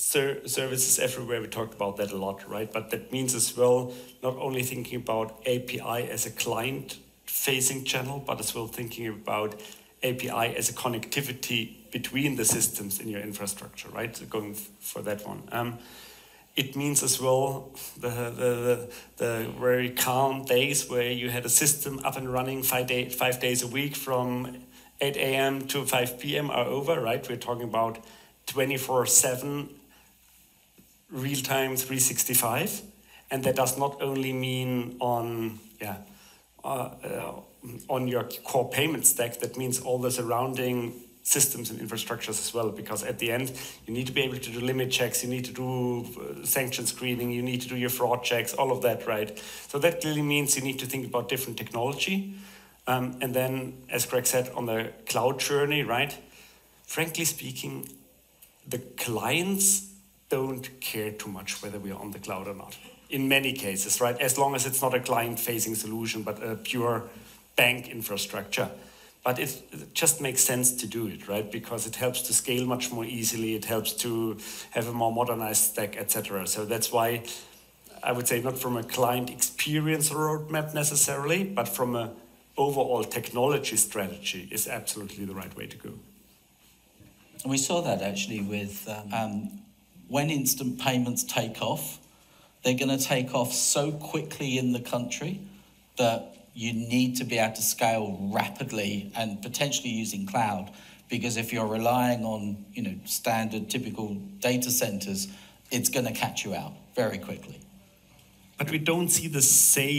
ser services everywhere. We talked about that a lot, right? But that means as well not only thinking about API as a client facing channel, but as well thinking about API as a connectivity between the systems in your infrastructure, right? So going for that one. Um, it means as well the, the, the, very calm days where you had a system up and running five, day, five days a week from 8 a.m. to 5 p.m. are over, right? We're talking about 24 7 real time 365. And that does not only mean on, yeah, uh, uh, on your core payment stack, that means all the surrounding systems and infrastructures as well because at the end you need to be able to do limit checks you need to do uh, sanction screening you need to do your fraud checks all of that right so that clearly means you need to think about different technology um, and then as greg said on the cloud journey right frankly speaking the clients don't care too much whether we are on the cloud or not in many cases right as long as it's not a client facing solution but a pure bank infrastructure but it, just makes sense to do it, right? Because it helps to scale much more easily. It helps to have a more modernized stack, etc. So that's why I would say not from a client experience roadmap necessarily, but from a overall technology strategy is absolutely the right way to go. And we saw that actually with um, when instant payments take off, they're going to take off so quickly in the country that you need to be able to scale rapidly and potentially using cloud. Because if you're relying on you know standard typical data centers it's going to catch you out very quickly. But we don't see the same